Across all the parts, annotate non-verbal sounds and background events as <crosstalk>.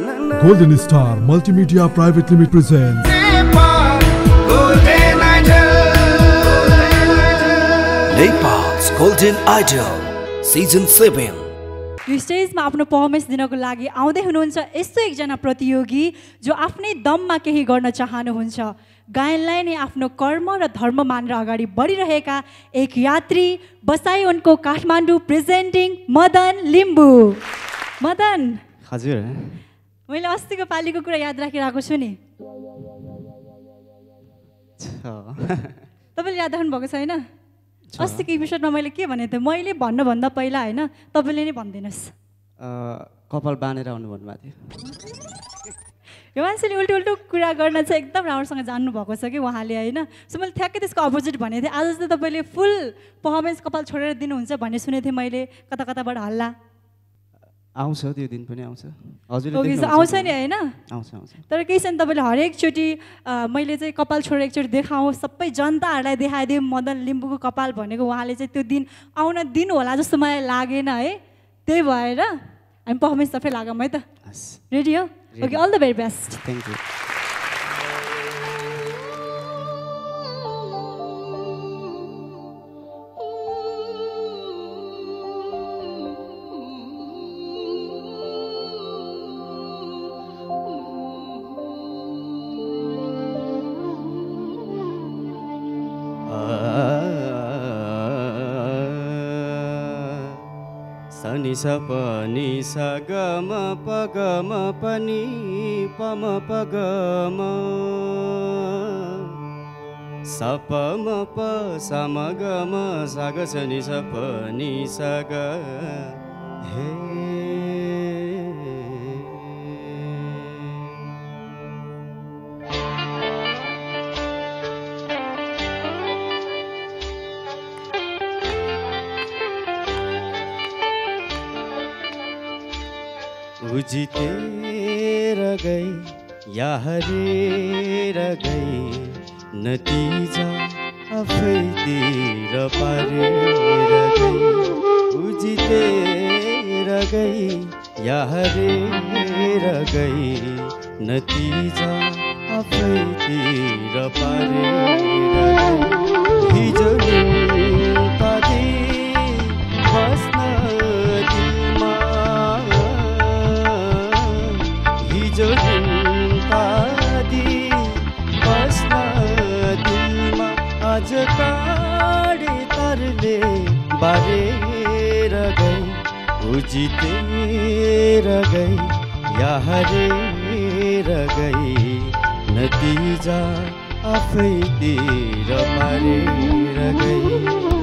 Golden Star Multimedia Private Limited presents Nepal's Golden Idol Season 7 यो स्टेजमा आफ्नो performance दिनको लागि आउँदै हुनुहुन्छ यस्तो एकजना प्रतियोगी जो आफ्नै दममा केही गर्न चाहनुहुन्छ। गायनलाई नै आफ्नो कर्म र धर्म मानेर अगाडि बढिरहेका एक यात्री बसाइ उनको काठमाडौँ प्रेजेन्टिङ मदन लिम्बू। मदन। हजुर। मैले अस्तिको पालिको कुरा याद राखिरहेको छु नि। छ। तपाईँले याद राख्नु भएको छैन अस्तिको एपिसोडमा मैले के भनेको थिएँ? मैले भन्नुभन्दा पहिला होइन तपाईँले नै भनिदिनुहोस्। कपाल बाँधेर आउनु भन्नुभएको थियो। यो मान्छेले उल्टो उल्टो कुरा गर्न चाहिँ एकदम राम्रोसँग जान्नुभएको छ कि उहाँले होइन। सो मैले ठ्याक्कै त्यसको अपोजिट भनेको थिएँ। आज चाहिँ तपाईँले फुल पर्फर्मेन्स कपाल छोडेर दिनुहुन्छ भन्ने सुनेको थिएँ मैले कता कताबाट हल्ला। आउँछ त्यो दिन पनि आउँछ। देख्नुहुन्छ आउँछ नि? होइन? आउँछ आउँछ। तर केही छैन तपाईँले हरेकचोटि मैले चाहिँ कपाल छोडेर एकचोटि देखाउँ सबै जनताहरूलाई देखाइदिउँ मदन लिम्बूको कपाल भनेको उहाँले चाहिँ त्यो दिन आउन दिनु होला जस्तो मलाई लागेन है? त्यही भएर हामी पर्फर्मेन्सतर्फै लागौँ है त? रेडी हो? Okay all the very best thank you Sunny स पनि स ग म प ग म पनि प म प ग म स प म प स म ग म स ग स नि स प नि स ग उजितेर गई या हरेर गई नतिजा आफैतिर पारेर गई। उजितेर गई या हरेर गई नतिजा आफैतिर पारेर गई। उजितेर गई या हरेर गई। नतिजा आफैतिर पारेर गई।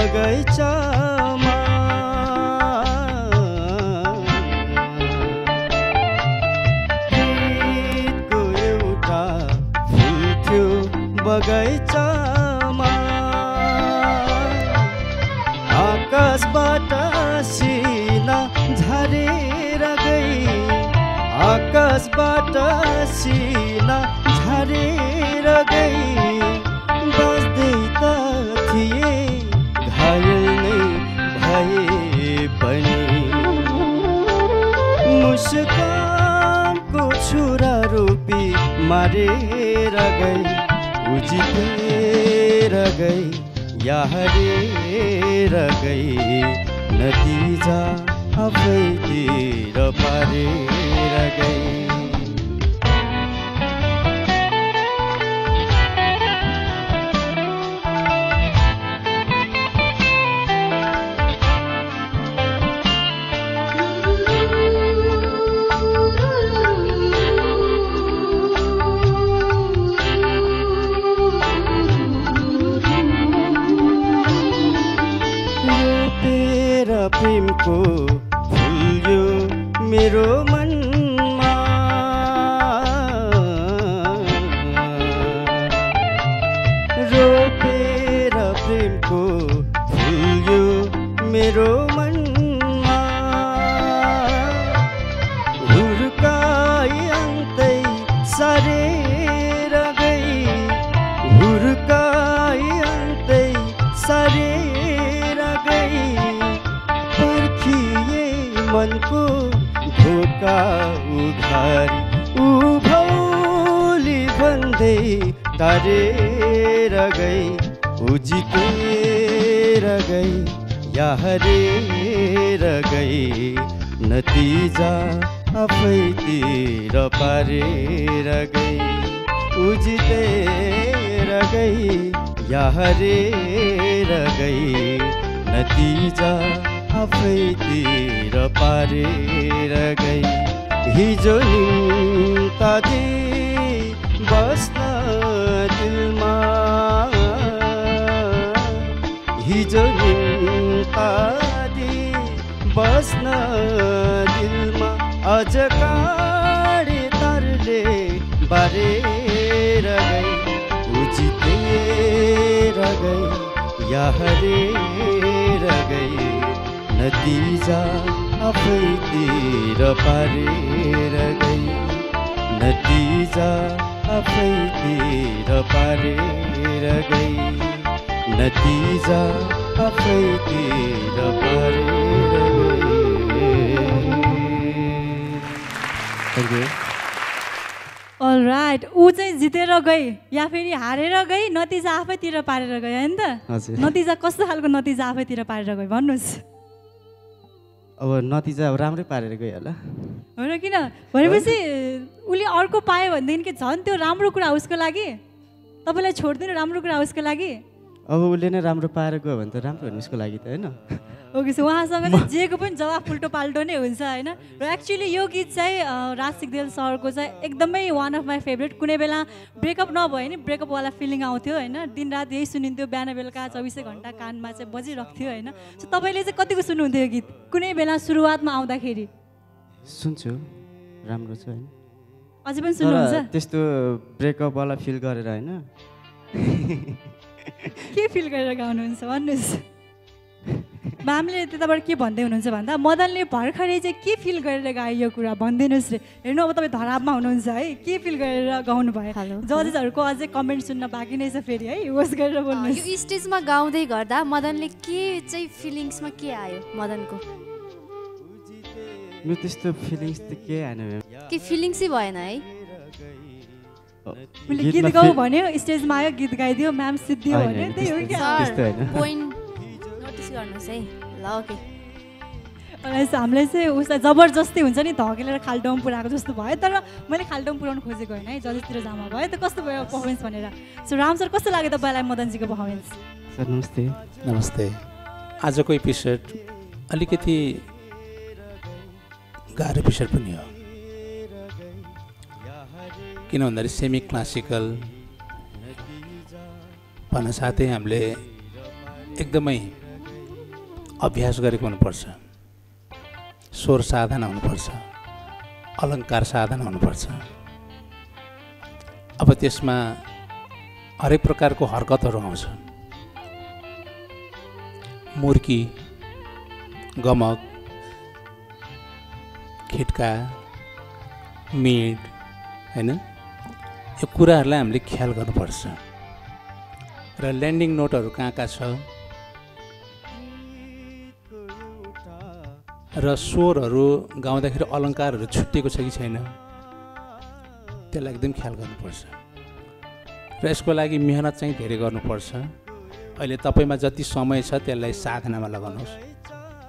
बगैँचामा एउटा फुल थियो बगैँचामा। आकाशबाट सिना झरेर गई। आकाशबाट सिना झरेर गई। मुस्कानको छुरा रोपी मारेर गई उजितेर गई या गई। नतिजा आफैतिर पारेर गई। प्रेमको फुल मेरो मन। भन्दै तारेर गई उजितेर गई या हरेर गई। नतिजा आफैतिर पारेर गई उजितेर गई या हरेर गई। नतिजा आफैतिर पारेर गई। हिजो निम्ता दिलमा अझ काँडे तरले बारेर गई उजितेर गई या हरेर गई नतिजा आफैतिर पारेर गई नतिजा आफैतिर पारेर गई नतिजा आफैतिर पारेर अल राइट ऊ चाहिँ जितेर गई या फेरि हारेर गई नतिजा आफैतिर पारेर गयो होइन त। नतिजा कस्तो खालको नतिजा आफैतिर पारेर गयो भन्नुहोस्। अब नतिजा अब राम्रै पारेर गयो होला। होइन किन? भनेपछि उसले अर्को पायो भनेदेखि झन् त्यो राम्रो कुरा उसको लागि? तपाईँलाई छोडिदिनु राम्रो कुरा उसको लागि? अब उसले नै राम्रो पाएर गयो भने त राम्रो हो नि उसको लागि त होइन? ओके सो उहाँसँग चाहिँ <laughs> जेको पनि जवाफ उल्टो पाल्टो नै हुन्छ होइन? र एक्चुली यो गीत चाहिँ राज सिगदेल सरको चाहिँ एकदमै वान अफ माई फेभरेट कुनै बेला ब्रेकअप नभए नि ब्रेकअपवाला फिलिङ आउँथ्यो होइन? दिनरात यही सुनिन्थ्यो बिहान बेलुका चौबिसै घन्टा कानमा चाहिँ बजिरहेको थियो होइन? सो तपाईँले चाहिँ कतिको सुन्नुहुन्थ्यो यो गीत? कुनै बेला सुरुवातमा आउँदाखेरि। सुन्छु राम्रो छ होइन? अझै पनि सुन्नुहुन्छ? त्यस्तो ब्रेकअपवाला फिल गरेर होइन? <laughs> के फिल गरेर गाउनुहुन्छ? भन्नुहोस्। म्यामले त्यताबाट के भन्दै हुनुहुन्छ भन्दा मदनले भर्खरै चाहिँ के फिल गरेर गायो यो कुरा भनिदिनुहोस् रे हेर्नु अब तपाईँ धरापमा हुनुहुन्छ है के फिल गरेर गाउनु भयो हेलो। जजेसहरूको अझै कमेन्ट सुन्न बाँकी नै छ फेरि है होस् गरेर अँ, बोल्नुहोस् यो स्टेजमा गाउँदै गर्दा मदनले के चाहिँ फिलिङ्समा के आयो मदनको मेरो त्यस्तो फिलिङ्स त के आएन के फिलिङ्सै भएन है गीतमा गीत गाउँ भन्यो स्टेजमा आयो गीत गाइदियो म्याम सिद्धियो भन्यो त्यही हो क्या। पोइन्ट गर्नुहोस् है। ल ओके। हामीलाई चाहिँ उसलाई जबरजस्ती हुन्छ नि धकेलेर खाल्डोम पुऱ्याएको जस्तो भयो। तर मैले खाल्डोम पुऱ्याउनु खोजेको होइन है जजेसतिर जामा भयो। त कस्तो भयो पर्फर्मेन्स भनेर। सो राम सर कस्तो लाग्यो तपाईँलाई मदनजीको पर्फर्मेन्स सर नमस्ते। नमस्ते। आजको एपिसोड अलिकति गाह्रो एपिसोड पनि हो। किन भन्दाखेरि सेमी क्लासिकल भन्न साथै हामीले एकदमै अभ्यास गरेको हुनुपर्छ। स्वर साधना हुनुपर्छ। अलङ्कार साधना हुनुपर्छ। अब त्यसमा हरेक प्रकारको हरकतहरू आउँछ मुर्की गमक खिट्का मिड होइन? यो कुराहरूलाई हामीले ख्याल गर्नुपर्छ। र ल्यान्डिङ नोटहरू कहाँ कहाँ छ? र स्वरहरू गाउँदाखेरि अलङ्कारहरू छुट्टिएको छ कि छैन त्यसलाई एकदम ख्याल गर्नुपर्छ। र यसको लागि मेहनत चाहिँ धेरै गर्नुपर्छ। अहिले तपाईँमा जति समय छ त्यसलाई साधनामा लगाउनुहोस्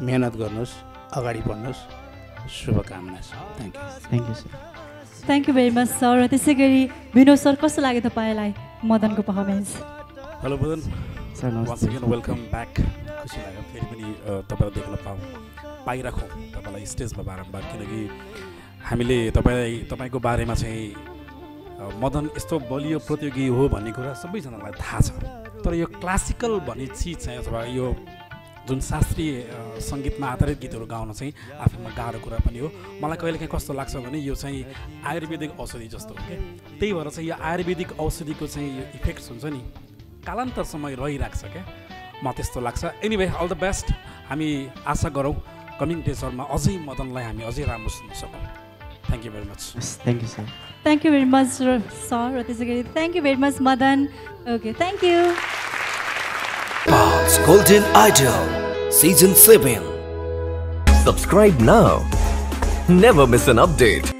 मेहनत गर्नुहोस् अगाडि बढ्नुहोस् शुभकामना छ। Thank you thank you sir thank you very much sir र त्यसै गरी विनोद सर कस्तो लाग्यो तपाईँलाई मदनको performance hello Madan sir welcome back खुसी लाग्यो फेरि पनि तपाईँलाई देख्न पाऊँ। पाइराखौँ तपाईँलाई स्टेजमा बारम्बार किनकि हामीले तपाईँलाई तपाईँको बारेमा चाहिँ मदन यस्तो बलियो प्रतियोगी हो भन्ने कुरा सबैजनालाई थाहा छ। तर यो क्लासिकल भन्ने चिज चाहिँ अथवा यो जुन शास्त्रीय सङ्गीतमा आधारित गीतहरू गाउन चाहिँ आफैमा गाह्रो कुरा पनि हो। मलाई कहिलेकाहीँ कस्तो लाग्छ भने यो चाहिँ आयुर्वेदिक औषधि जस्तो हो क्या। त्यही भएर चाहिँ यो आयुर्वेदिक औषधिको चाहिँ यो इफेक्ट्स हुन्छ नि कालान्तरसम्म रहिरहेको छ क्या। म त्यस्तो लाग्छ। एनिवे अल द बेस्ट हामी आशा गरौँ कमिङ डेजहरूमा अझै मदनलाई हामी अझै राम्रो सुन्न सकौँ। Thank you very much thank you sir thank you very much sir र त्यसै गरी thank you very much Madan. Okay thank you Golden Idol Season 7 Subscribe now. Never miss an update.